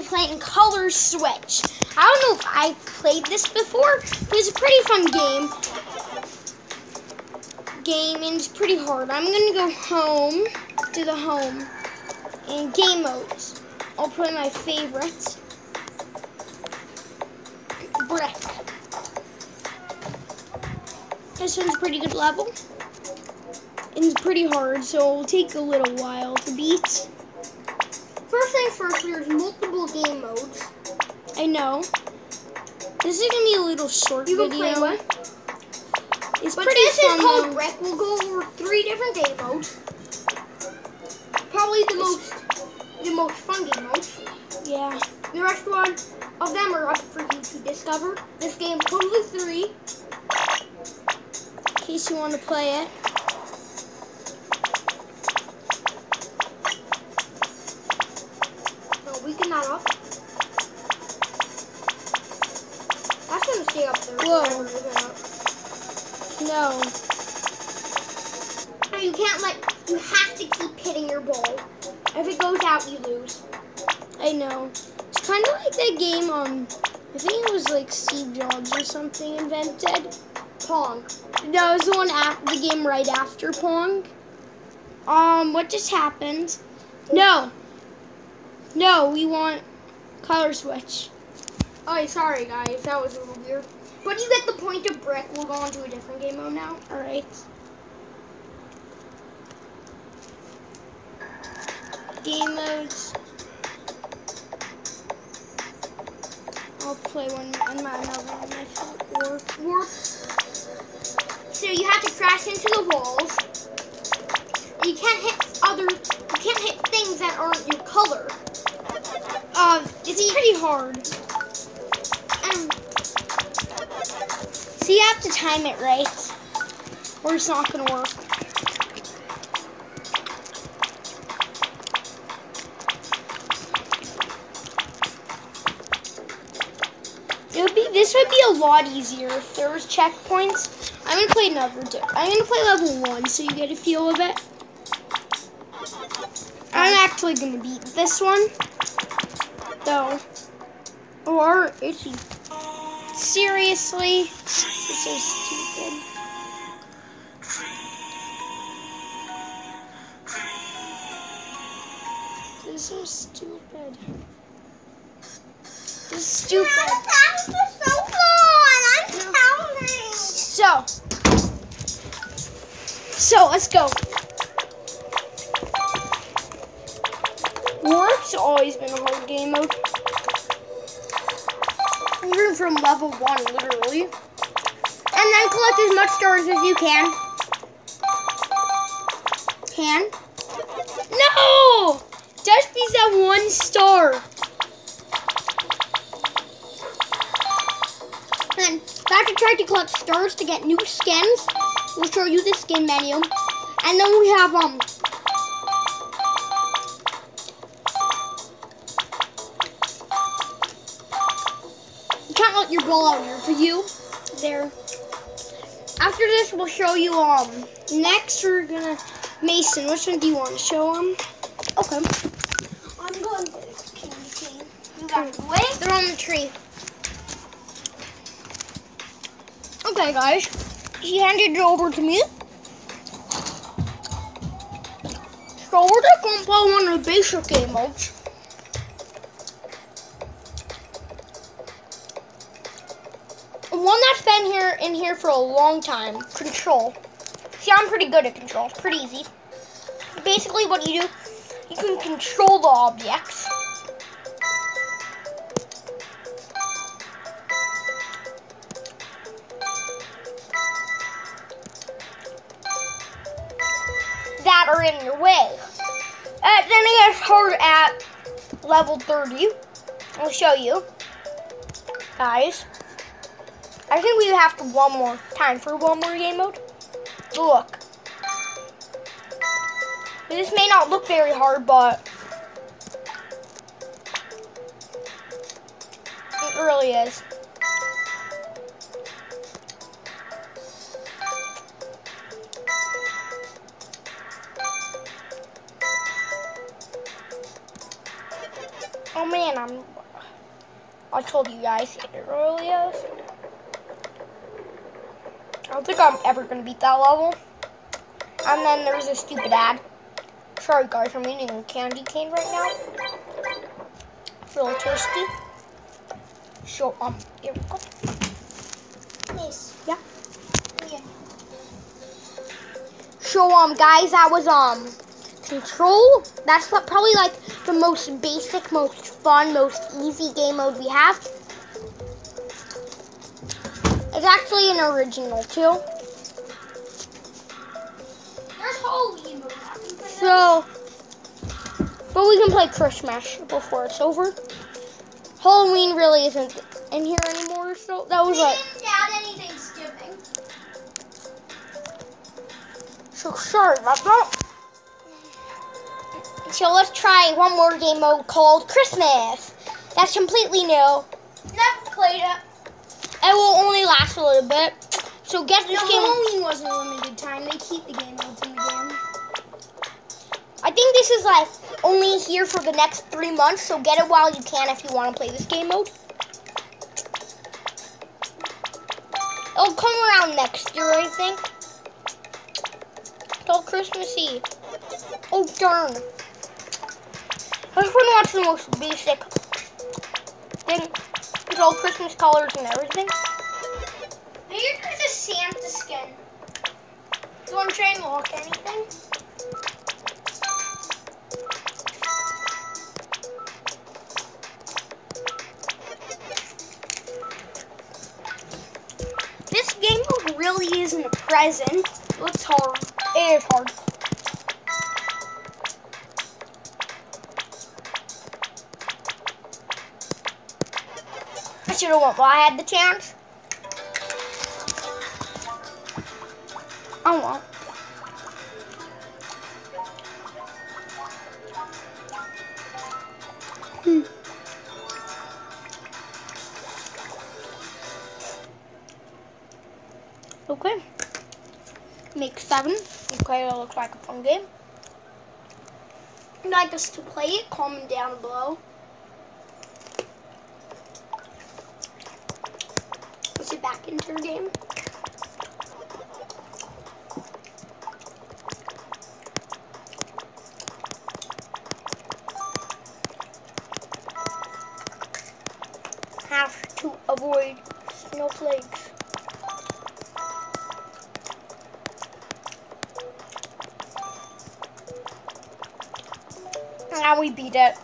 be playing Color Switch. I don't know if I've played this before, but it's a pretty fun game. Game and it's pretty hard. I'm gonna go home to the home and game modes. I'll play my favorites. Brick. This one's a pretty good level. And it's pretty hard, so it'll take a little while to beat. First things first, there's multiple game modes. I know. This is gonna be a little short You can video. play with. It's But pretty this fun is called though. Brick. We'll go over three different game modes. Probably the most the most fun game modes. Yeah. The rest one of them are up for you to discover. This game totally free. In case you want to play it. No, we can not up. That's gonna stay up there. Whoa. forever, isn't it? No. No, you can't let. You have to keep hitting your ball. If it goes out, you lose. I know. It's kind of like that game on. I think it was like Steve Jobs or something invented. Pong. No, it was the one af- the game right after Pong. Um, what just happened? No. No, we want color switch. Oh, sorry guys, that was a little weird. But you get the point of brick. We'll go on to a different game mode now. All right. Game modes. I'll play one on my another one. Or Warp. So you have to crash into the walls. You can't hit other. You can't hit things that aren't your color. Uh, it's pretty hard. And So you have to time it right, or it's not gonna work. It would be this would be a lot easier if there was checkpoints. I'm gonna play another. I'm gonna play level one so you get a feel of it. I'm actually gonna beat this one, though. Or is he? Seriously? This is so stupid. This is so stupid. This is stupid. so fun. I'm counting. So, so let's go. Warp's always been a hard game mode. Even from level one, literally. And then collect as much stars as you can. Can? No! Just these at one star. Then to try to collect stars to get new skins. We'll show you the skin menu. And then we have um your ball out here for you. There. After this we'll show you um Next, we're gonna Mason. Which one do you want to show him? Okay. I'm going for this candy cane. You got to wait. They're on the tree. Okay guys. He handed it over to me. So we're just gonna play one of the basic game modes. One that's been here in here for a long time. Control. See, I'm pretty good at control. It's pretty easy. Basically, what you do, you can control the objects. that are in your way. Uh, then it gets hard at level 30. I'll show you. Guys. I think we have to one more time for one more game mode. Look. This may not look very hard, but it really is. Oh man, I'm. I told you guys it really I don't think I'm ever gonna beat that level. And then there's a stupid ad. Sorry guys, I'm eating a candy cane right now. It's really tasty. So um, here we go. Nice. Yeah. Okay. So um, guys, that was um, control. That's what probably like the most basic, most fun, most easy game mode we have. It's actually an original too. There's Halloween mode. Have you played that? So, but we can play Christmas before it's over. Halloween really isn't in here anymore, so that was We like didn't add any Thanksgiving. so sorry about that. So let's try one more game mode called Christmas. That's completely new. Never played it. It will only last a little bit. So get No, this game. Halloween wasn't a limited time. They keep the game modes in the game. I think this is like only here for the next three months, so get it while you can if you want to play this game mode. It'll come around next year, I think. Till Christmas Eve. Oh darn. I just want to watch the most basic thing. With all Christmas colors and everything. Maybe there's a Santa skin. Do you want to try and lock anything? This game really isn't a present. It looks hard. It is hard. Should have won while I had the chance. I won't. Hmm. Okay. Make seven. Okay, that looks like a fun game. If you'd like us to play it, comment down below. Is it back into your game? Have to avoid snowflakes. Now we beat it.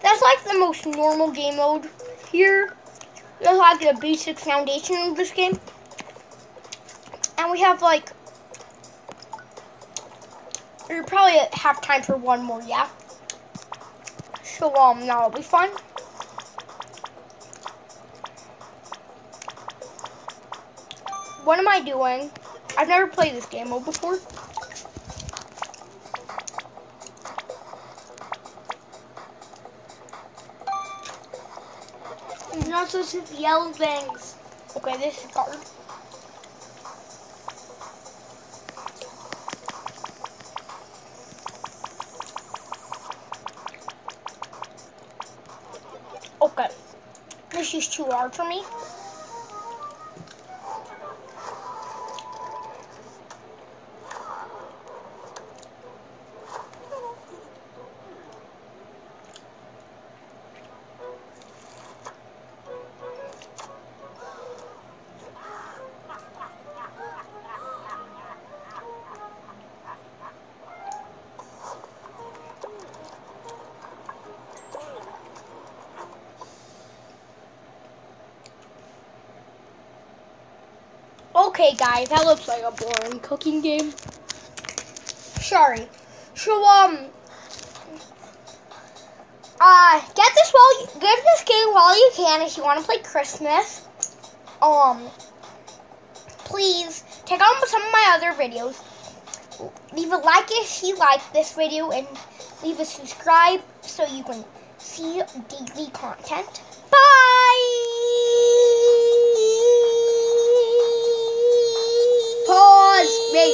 That's like the most normal game mode here. That's like the basic foundation of this game. And we have like we probably have time for one more, yeah. So um that'll be fun. What am I doing? I've never played this game before. Supposed to hit yellow things. Okay, this is hard. Okay. This is too hard for me. Okay, guys, that looks like a boring cooking game. Sorry. So, um, uh, get this while get this game while you can if you want to play Christmas. Um, please check out some of my other videos. Leave a like if you like this video and leave a subscribe so you can see daily content. Bye. duas.